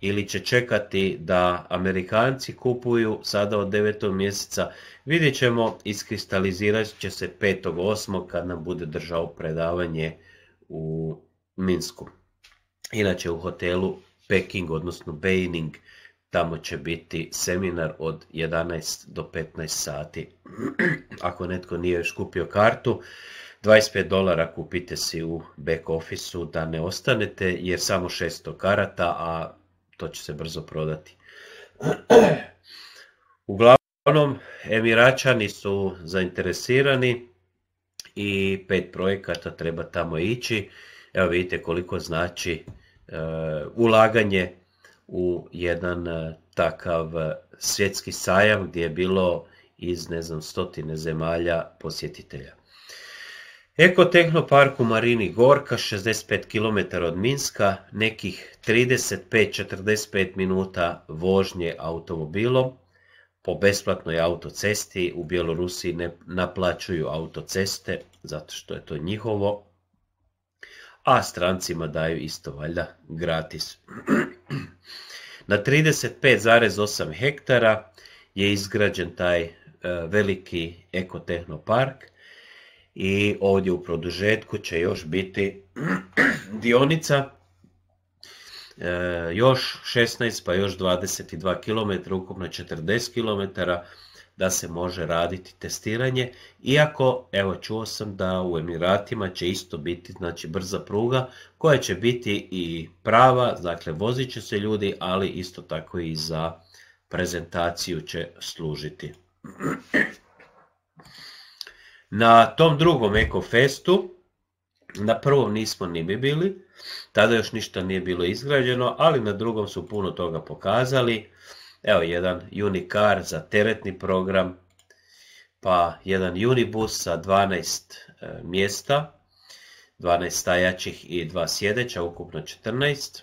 ili će čekati da Amerikanci kupuju sada od 9. mjeseca, vidjet ćemo, iskristalizirat će se 5.8. kad nam bude držao predavanje u Minsku. Inače u hotelu Peking, odnosno Beining, tamo će biti seminar od 11 do 15 sati. [CLEARS THROAT] Ako netko nije još kupio kartu, 25 dolara kupite si u back office da ne ostanete jer samo 600 karata, a to će se brzo prodati. [CLEARS THROAT] Uglavnom, Emiračani su zainteresirani i pet projekata treba tamo ići. Evo vidite koliko znači e, ulaganje u jedan e, takav svjetski sajam gdje je bilo iz ne znam stotine zemalja posjetitelja. Eko-tehnopark u Marini Gorka, 65 km od Minska, nekih 35-45 minuta vožnje automobilom. Po besplatnoj autocesti u Bjelorusiji ne naplaćuju autoceste, zato što je to njihovo, a strancima daju isto valjda gratis. Na 35,8 hektara je izgrađen taj e, veliki ekotehnopark i ovdje u produžetku će još biti [CLEARS THROAT] dionica e, još 16 pa još 22 km, ukupno 40 km, da se može raditi testiranje, iako evo čuo sam da u Emiratima će isto biti znači brza pruga koja će biti i prava, dakle vozit će se ljudi, ali isto tako i za prezentaciju će služiti. [CLEARS THROAT] Na tom drugom Ekofestu, na prvom nismo ni mi bili, tada još ništa nije bilo izgrađeno, ali na drugom su puno toga pokazali. Evo jedan Unicar za teretni program, pa jedan Unibus sa 12 e, mjesta, 12 stajaćih i dva sjedeća, ukupno 14.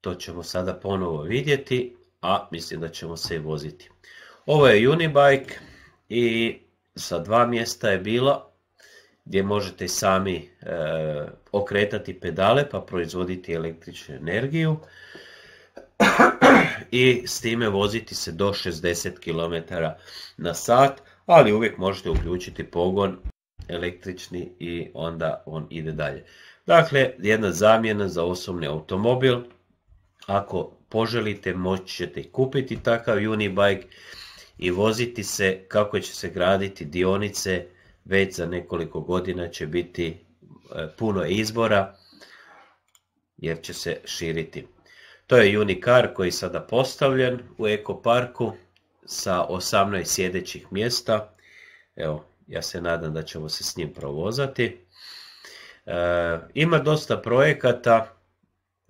To ćemo sada ponovo vidjeti, a mislim da ćemo se i voziti. Ovo je Unibike i sa dva mjesta je bilo gdje možete sami e, okretati pedale pa proizvoditi električnu energiju [CLEARS THROAT] i s time voziti se do 60 km na sat, ali uvijek možete uključiti pogon električni i onda on ide dalje. Dakle, jedna zamjena za osobni automobil. Ako poželite, moći ćete kupiti takav Unibike i voziti se kako će se graditi dionice, već za nekoliko godina će biti e, puno izbora jer će se širiti. To je Unicar koji je sada postavljen u ekoparku sa 18 sjedećih mjesta. Evo, ja se nadam da ćemo se s njim provozati. E, ima dosta projekata.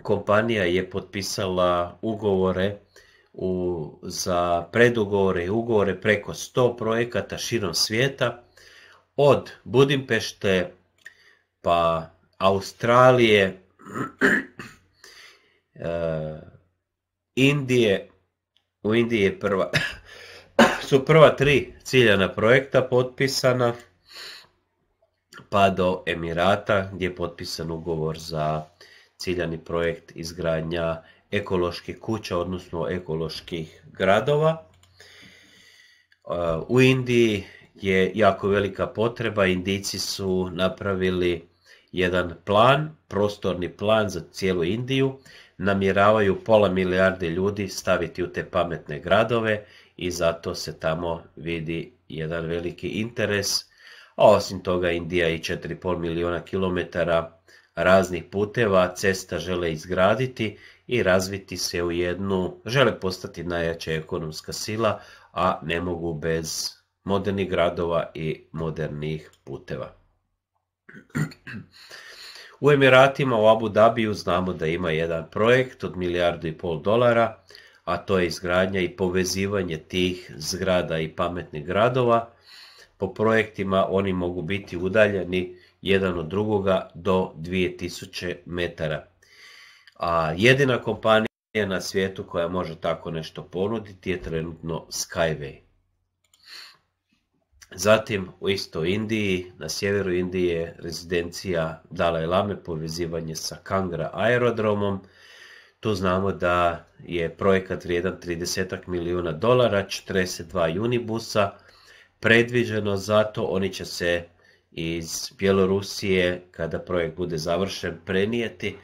Kompanija je potpisala ugovore u, za predugovore i ugovore preko 100 projekata širom svijeta. Od Budimpešte pa Australije, e, [CLEARS THROAT] Indije, u Indiji je prva, [CLEARS THROAT] su prva tri ciljana projekta potpisana, pa do Emirata gdje je potpisan ugovor za ciljani projekt izgradnja ekoloških kuća, odnosno ekoloških gradova. U Indiji je jako velika potreba, Indijci su napravili jedan plan, prostorni plan za cijelu Indiju, namjeravaju pola milijarde ljudi staviti u te pametne gradove i zato se tamo vidi jedan veliki interes. A osim toga Indija i 4,5 milijuna kilometara raznih puteva, cesta žele izgraditi i razviti se u jednu, žele postati najjača ekonomska sila, a ne mogu bez modernih gradova i modernih puteva. U Emiratima u Abu Dhabiju znamo da ima jedan projekt od milijardu i pol dolara, a to je izgradnja i povezivanje tih zgrada i pametnih gradova. Po projektima oni mogu biti udaljeni jedan od drugoga do 2000 metara. A jedina kompanija na svijetu koja može tako nešto ponuditi je trenutno Skyway. Zatim u isto Indiji, na sjeveru Indije, rezidencija Dalaj Lame, povezivanje sa Kangra aerodromom. Tu znamo da je projekat vrijedan 30 milijuna dolara, 42 unibusa, predviđeno zato oni će se iz Bjelorusije, kada projekt bude završen, prenijeti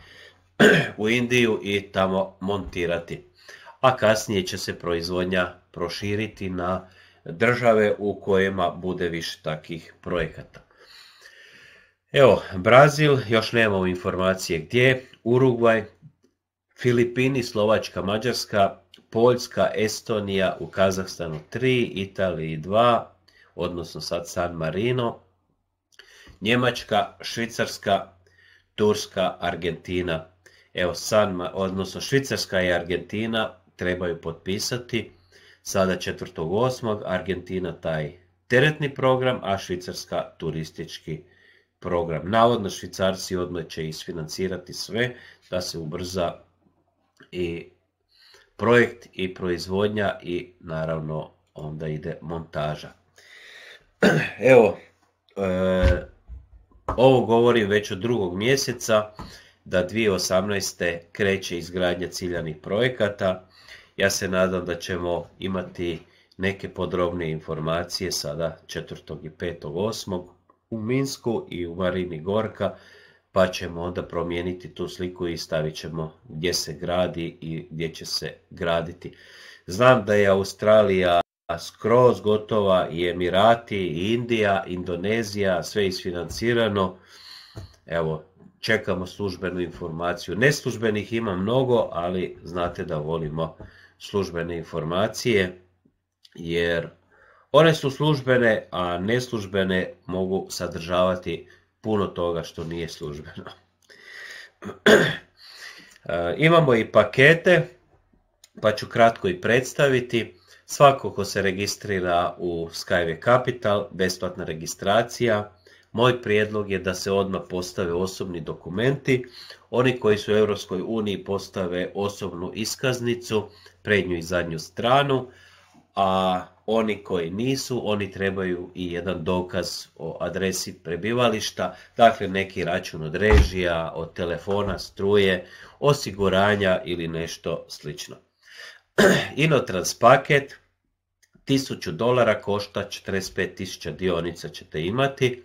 u Indiju i tamo montirati. A kasnije će se proizvodnja proširiti na države u kojima bude više takih projekata. Evo, Brazil, još nemamo informacije gdje, Urugvaj, Filipini, Slovačka, Mađarska, Poljska, Estonija, u Kazahstanu 3, Italiji 2, odnosno sad San Marino, Njemačka, Švicarska, Turska, Argentina. Evo, San, odnosno Švicarska i Argentina trebaju potpisati sada 4.8. Argentina taj teretni program, a Švicarska turistički program. Navodno Švicarci odmah će isfinancirati sve da se ubrza i projekt i proizvodnja i naravno onda ide montaža. [CLEARS THROAT] Evo, e, ovo govori već od drugog mjeseca da 2018. kreće izgradnja ciljanih projekata. Ja se nadam da ćemo imati neke podrobnije informacije sada 4. i 5. 8. u Minsku i u Marini Gorka, pa ćemo onda promijeniti tu sliku i stavit ćemo gdje se gradi i gdje će se graditi. Znam da je Australija skroz gotova i Emirati, i Indija, Indonezija, sve isfinancirano. Evo, čekamo službenu informaciju. Neslužbenih ima mnogo, ali znate da volimo službene informacije, jer one su službene, a neslužbene mogu sadržavati puno toga što nije službeno. E, [CLEARS THROAT] imamo i pakete, pa ću kratko i predstaviti. Svako ko se registrira u Skyway Capital, besplatna registracija, moj prijedlog je da se odmah postave osobni dokumenti. Oni koji su u uniji postave osobnu iskaznicu, prednju i zadnju stranu, a oni koji nisu, oni trebaju i jedan dokaz o adresi prebivališta, dakle neki račun od režija, od telefona, struje, osiguranja ili nešto slično. [CLEARS THROAT] Inotrans paket, 1000 dolara košta 45.000 dionica ćete imati.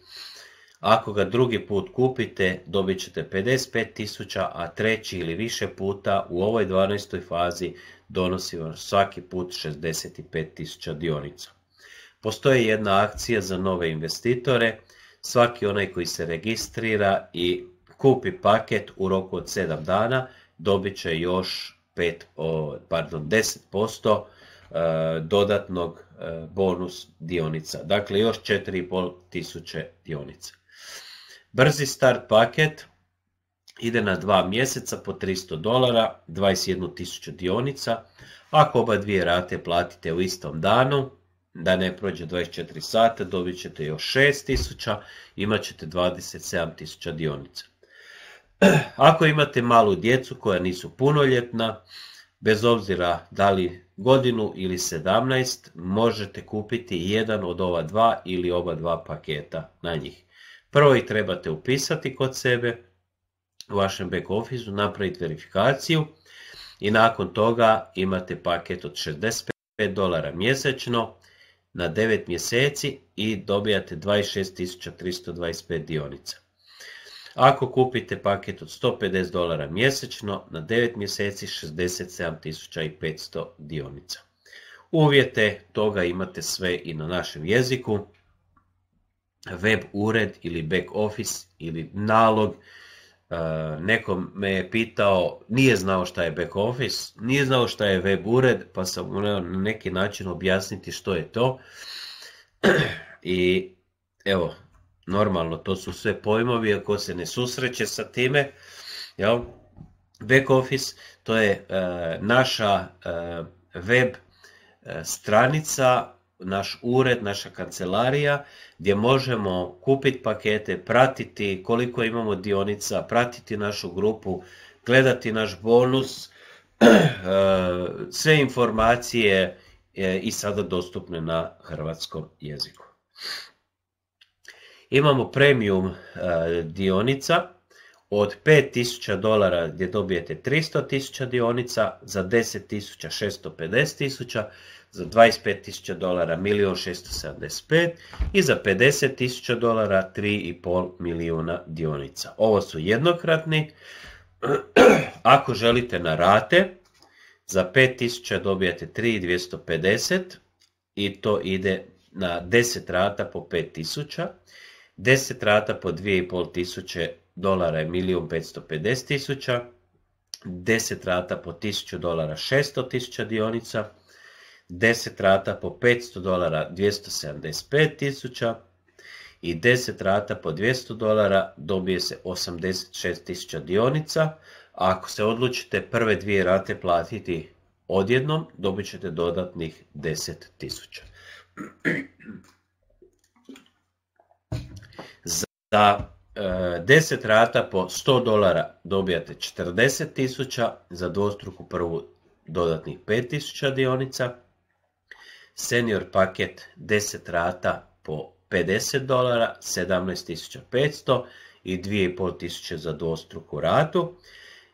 Ako ga drugi put kupite, dobit ćete 55.000, a treći ili više puta u ovoj 12. fazi donosi vam svaki put 65.000 dionica. Postoji jedna akcija za nove investitore, svaki onaj koji se registrira i kupi paket u roku od 7 dana dobit će još 5, pardon, 10% e, dodatnog e, bonus dionica. Dakle, još 4,5 tisuće dionica. Brzi start paket ide na dva mjeseca po 300 dolara, 21 tisuću dionica. Ako oba dvije rate platite u istom danu, da ne prođe 24 sata, dobit ćete još 6 tisuća, imat ćete 27 tisuća dionica. [CLEARS THROAT] Ako imate malu djecu koja nisu punoljetna, bez obzira da li godinu ili 17, možete kupiti jedan od ova dva ili oba dva paketa na njih. Prvo ih trebate upisati kod sebe, u vašem back office napraviti verifikaciju i nakon toga imate paket od 65 dolara mjesečno na 9 mjeseci i dobijate 26.325 dionica. Ako kupite paket od 150 dolara mjesečno na 9 mjeseci 67.500 dionica. Uvjete toga imate sve i na našem jeziku. Web ured ili back office ili nalog neko me je pitao, nije znao šta je back office, nije znao šta je web ured, pa sam morao na neki način objasniti što je to. I evo, normalno, to su sve pojmovi, ako se ne susreće sa time, jel? back office, to je e, naša e, web e, stranica naš ured, naša kancelarija gdje možemo kupiti pakete, pratiti koliko imamo dionica, pratiti našu grupu, gledati naš bonus, [CLEARS THROAT] sve informacije i sada dostupne na hrvatskom jeziku. Imamo premium e, dionica od 5000 dolara gdje dobijete 300.000 dionica, za 10.000 650.000, za 25.000 dolara 1.675 i za 50.000 dolara 3,5 milijuna dionica. Ovo su jednokratni. [CLEARS THROAT] Ako želite na rate, za 5.000 dobijate 3.250 i to ide na 10 rata po 5.000. 10 rata po 2.500 dolara je 1.550.000. 10 rata po 1000 dolara 600.000 dionica 10 rata po 500 dolara 275 tisuća i 10 rata po 200 dolara dobije se 86 tisuća dionica, ako se odlučite prve dvije rate platiti odjednom, dobit ćete dodatnih 10 tisuća. Za 10 e, rata po 100 dolara dobijate 40 tisuća, za dvostruku prvu dodatnih 5 tisuća dionica, senior paket 10 rata po 50 dolara, 17.500 i 2.500 za dvostruku ratu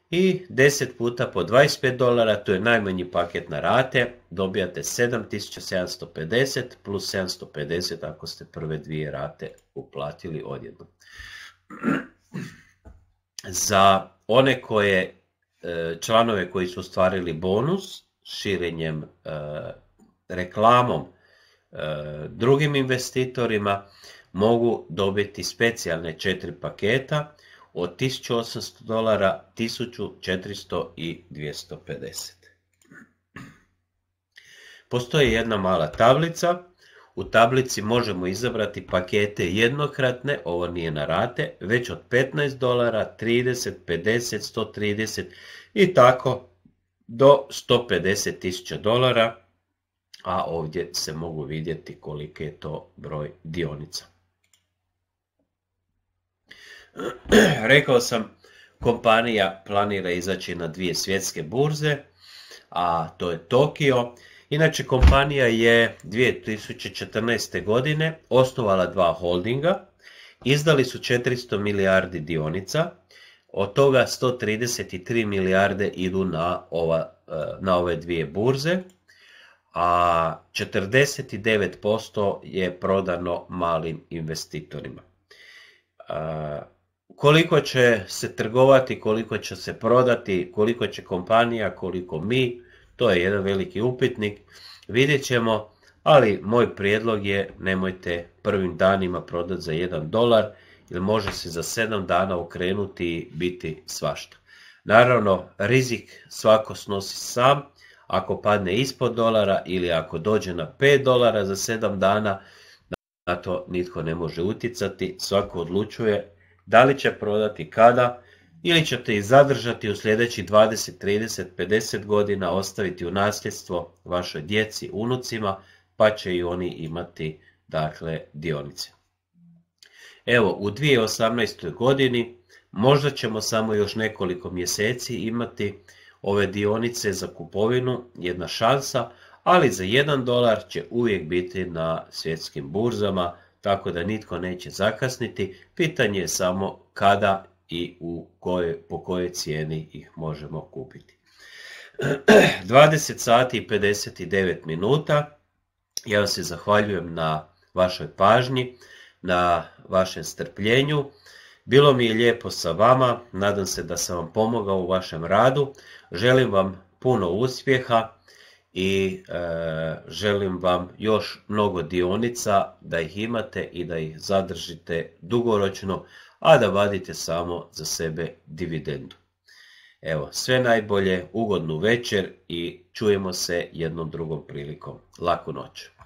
i 10 puta po 25 dolara, to je najmanji paket na rate, dobijate 7750 plus 750 ako ste prve dvije rate uplatili odjednom. [CLEARS THROAT] Za one koje e, članove koji su ostvarili bonus, širenjem, e, reklamom e, drugim investitorima mogu dobiti specijalne četiri paketa od 1800 dolara, 1400 i 250. Postoji jedna mala tablica, u tablici možemo izabrati pakete jednokratne, ovo nije na rate, već od 15 dolara, 30, 50, 130 i tako do 150 tisuća dolara, a ovdje se mogu vidjeti koliki je to broj dionica. [CLEARS THROAT] Rekao sam, kompanija planira izaći na dvije svjetske burze, a to je Tokio. Inače, kompanija je 2014. godine osnovala dva holdinga, izdali su 400 milijardi dionica, od toga 133 milijarde idu na, ova, e, na ove dvije burze, a 49% je prodano malim investitorima. Koliko će se trgovati, koliko će se prodati, koliko će kompanija, koliko mi, to je jedan veliki upitnik. Vidjet ćemo, ali moj prijedlog je nemojte prvim danima prodati za 1 dolar, jer može se za 7 dana okrenuti i biti svašta. Naravno, rizik svako snosi sam, ako padne ispod dolara ili ako dođe na 5 dolara za 7 dana, na to nitko ne može utjecati, svako odlučuje da li će prodati kada ili ćete ih zadržati u sljedećih 20, 30, 50 godina, ostaviti u nasljedstvo vašoj djeci, unucima, pa će i oni imati dakle dionice. Evo, u 2018. godini možda ćemo samo još nekoliko mjeseci imati ove dionice za kupovinu, jedna šansa, ali za 1 dolar će uvijek biti na svjetskim burzama, tako da nitko neće zakasniti. Pitanje je samo kada i u koje, po kojoj cijeni ih možemo kupiti. [CLEARS THROAT] 20 sati i 59 minuta. Ja vam se zahvaljujem na vašoj pažnji, na vašem strpljenju. Bilo mi je lijepo sa vama, nadam se da sam vam pomogao u vašem radu. Želim vam puno uspjeha i e, želim vam još mnogo dionica da ih imate i da ih zadržite dugoročno, a da vadite samo za sebe dividendu. Evo, sve najbolje, ugodnu večer i čujemo se jednom drugom prilikom. Laku noć.